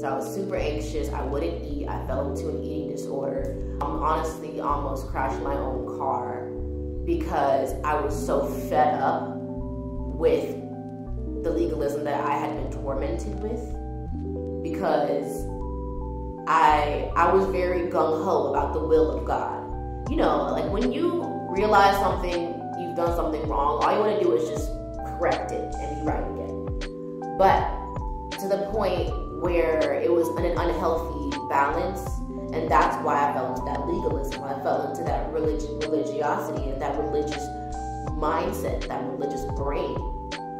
So I was super anxious. I wouldn't eat. I fell into an eating disorder. I honestly almost crashed my own car because I was so fed up with the legalism that I had been tormented with because I I was very gung ho about the will of God. You know, like when you realize something, you've done something wrong, all you want to do is just correct it and be right again. But to the point where it was an unhealthy balance. And that's why I fell into that legalism. I fell into that religion, religiosity and that religious mindset, that religious brain.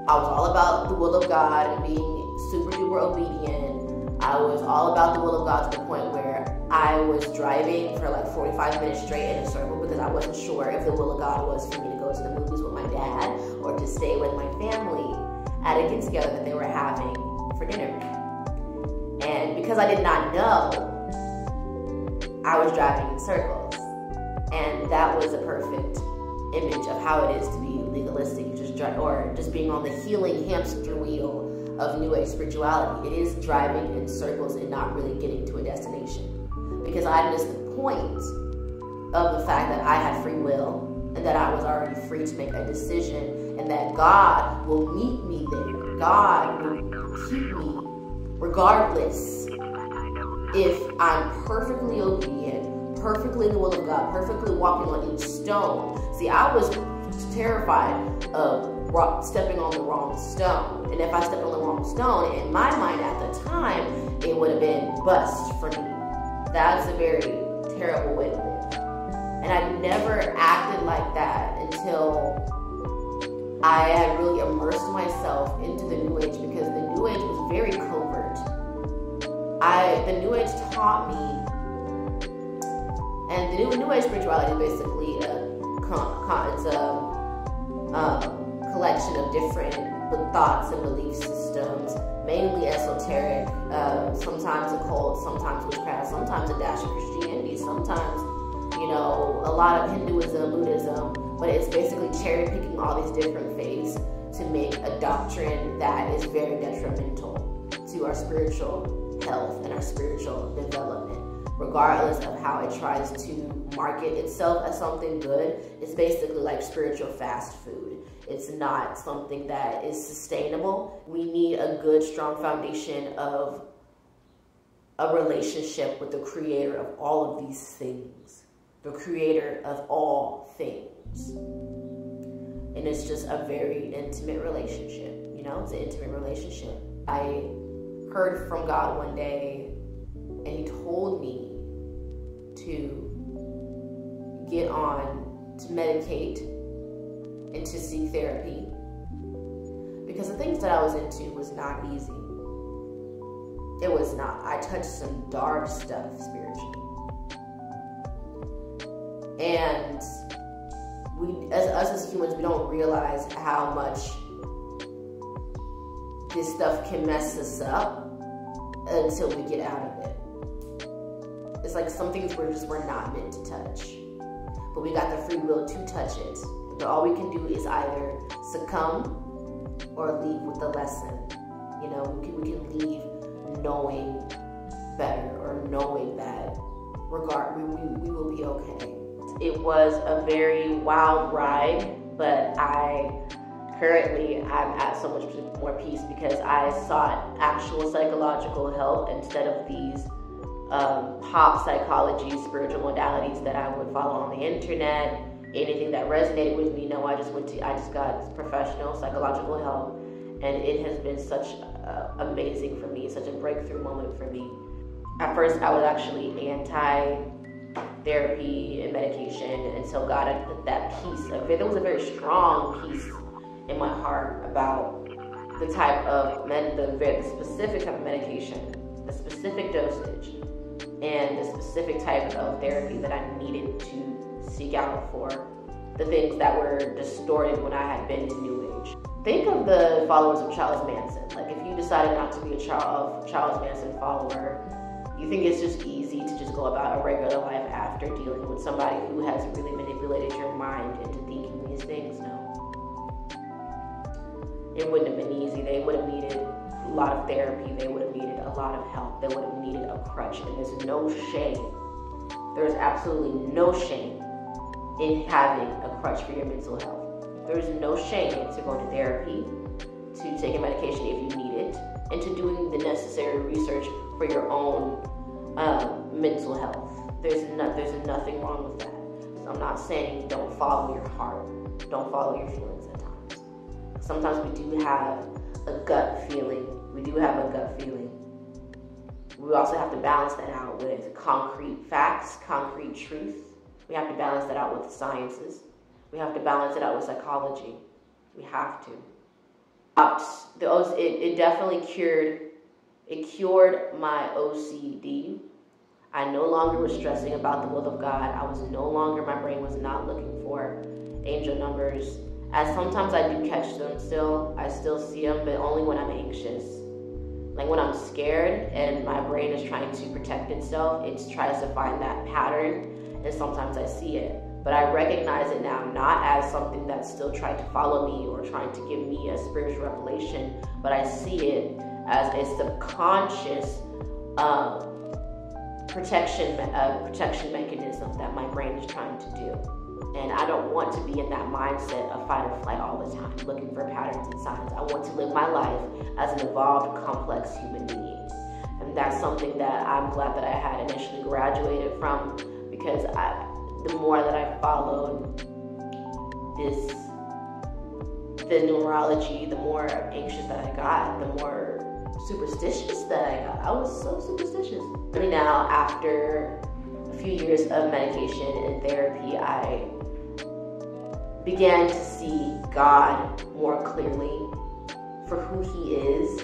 I was all about the will of God and being super duper obedient. I was all about the will of God to the point where I was driving for like 45 minutes straight in a circle because I wasn't sure if the will of God was for me to go to the movies with my dad or to stay with my family at a get together that they were having for dinner. And because I did not know, I was driving in circles. And that was a perfect image of how it is to be legalistic, just or just being on the healing hamster wheel of New Age spirituality. It is driving in circles and not really getting to a destination. Because I missed the point of the fact that I had free will and that I was already free to make a decision and that God will meet me there. God will keep me regardless if I'm perfectly obedient, perfectly in the will of God, perfectly walking on each stone. See, I was terrified of stepping on the wrong stone. And if I stepped on the wrong stone, in my mind at the time, it would have been bust for me. That's a very terrible way to live. And I never acted like that until I had really immersed myself into the New Age because the New Age was very covert. I the New Age taught me, and the New, New Age spirituality is basically a it's a um, collection of different thoughts and belief systems, mainly esoteric, uh, sometimes occult, sometimes witchcraft, sometimes a dash of Christianity, sometimes you know a lot of Hinduism, Buddhism, but it's basically cherry picking all these different faiths to make a doctrine that is very detrimental to our spiritual health and our spiritual development. Regardless of how it tries to market itself as something good, it's basically like spiritual fast food. It's not something that is sustainable. We need a good, strong foundation of a relationship with the creator of all of these things, the creator of all things. And it's just a very intimate relationship, you know, it's an intimate relationship. I heard from God one day, and He told me to get on to meditate and to seek therapy because the things that I was into was not easy. It was not. I touched some dark stuff spiritually. And we as us as humans, we don't realize how much this stuff can mess us up until we get out of it. It's like some things we're just we're not meant to touch. But we got the free will to touch it. But all we can do is either succumb or leave with the lesson. You know, we can, we can leave knowing better or knowing that regard we, we, we will be okay. It was a very wild ride, but I currently I'm at so much more peace because I sought actual psychological help instead of these um, pop psychology, spiritual modalities that I would follow on the internet. Anything that resonated with me, no, I just went to, I just got professional psychological help, and it has been such uh, amazing for me, such a breakthrough moment for me. At first, I was actually anti therapy and medication until God put that piece of it. There was a very strong peace in my heart about the type of med, the very specific type of medication, the specific dosage, and the specific type of therapy that I needed to seek out for the things that were distorted when I had been in New Age. Think of the followers of Charles Manson. Like if you decided not to be a Charles, Charles Manson follower, you think it's just easy to just go about a regular life after dealing with somebody who has really manipulated your mind into thinking these things? No. it wouldn't have been easy. They would have needed a lot of therapy. They would have needed a lot of help. They would have needed a crutch. And there's no shame. There's absolutely no shame in having a crutch for your mental health. There's no shame to going to therapy, to taking medication if you need it, and to doing the necessary research for your own um, mental health. There's no, there's nothing wrong with that. So I'm not saying don't follow your heart, don't follow your feelings at times. Sometimes we do have a gut feeling. We do have a gut feeling. We also have to balance that out with concrete facts, concrete truth. We have to balance that out with the sciences. We have to balance it out with psychology. We have to. The, it, it definitely cured it cured my OCD. I no longer was stressing about the will of God. I was no longer, my brain was not looking for angel numbers. As sometimes I do catch them still, I still see them, but only when I'm anxious. Like when I'm scared and my brain is trying to protect itself, it tries to find that pattern, and sometimes I see it. But I recognize it now not as something that's still trying to follow me or trying to give me a spiritual revelation, but I see it as a subconscious um, protection uh, protection mechanism that my brain is trying to do. And I don't want to be in that mindset of fight or flight all the time, looking for patterns and signs. I want to live my life as an evolved, complex human being. And that's something that I'm glad that I had initially graduated from because I, the more that I followed this the numerology, the more anxious that I got, the more superstitious that I got. I was so superstitious. Really now, after a few years of medication and therapy, I began to see God more clearly for who He is.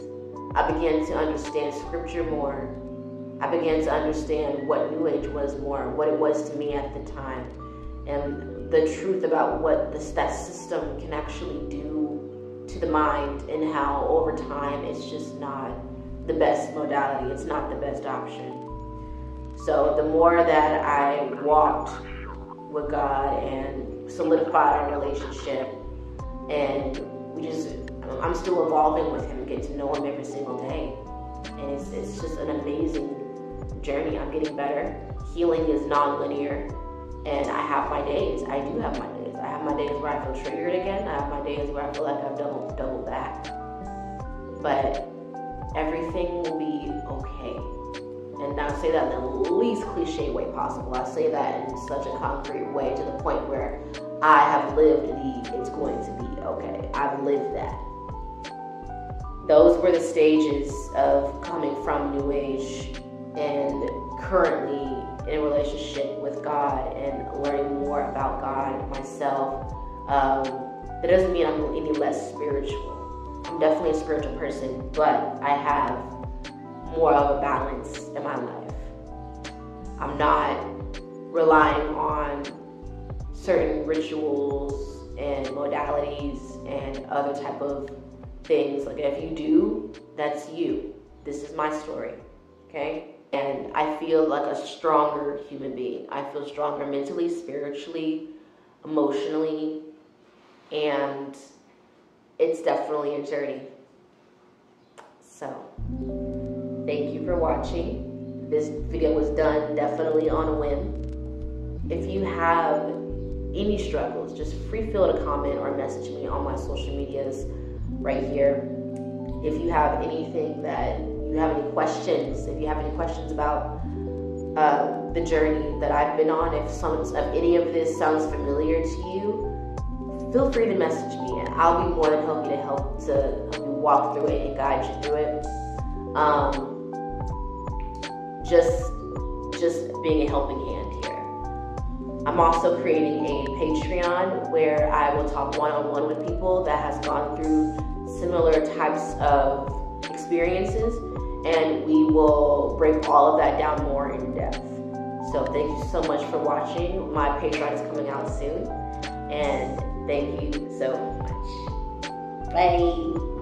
I began to understand Scripture more. I began to understand what New Age was more, what it was to me at the time, and the truth about what this, that system can actually do to the mind and how over time it's just not the best modality, it's not the best option. So the more that I walked with God and solidified our relationship, and we just, I'm still evolving with Him, get to know Him every single day. And it's, it's just an amazing journey. I'm getting better. Healing is non-linear, and I have my days. I do have my days. I have my days where I feel triggered again. I have my days where I feel like I've doubled doubled back. But everything will be okay. And I say that in the least cliche way possible. I say that in such a concrete way to the point where I have lived the it's going to be okay. I've lived that. Those were the stages of coming from New Age and currently in a relationship with God and learning more about God, myself. Um, that doesn't mean I'm any less spiritual. I'm definitely a spiritual person, but I have more of a balance in my life. I'm not relying on certain rituals and modalities and other type of things. Like if you do, that's you. This is my story. Okay? And I feel like a stronger human being. I feel stronger mentally, spiritually, emotionally, and it's definitely a journey. So, thank you for watching. This video was done definitely on a whim. If you have any struggles, just free feel to comment or message me on my social medias right here. If you have anything that you have any questions, if you have any questions about uh, the journey that I've been on, if some if any of this sounds familiar to you, feel free to message me, and I'll be more than happy to help to help you walk through it and guide you through it. Um, just just being a helping hand here. I'm also creating a Patreon where I will talk one-on-one with people that has gone through similar types of experiences and we will break all of that down more in depth. So thank you so much for watching. My Patreon is coming out soon, and thank you so much. Bye.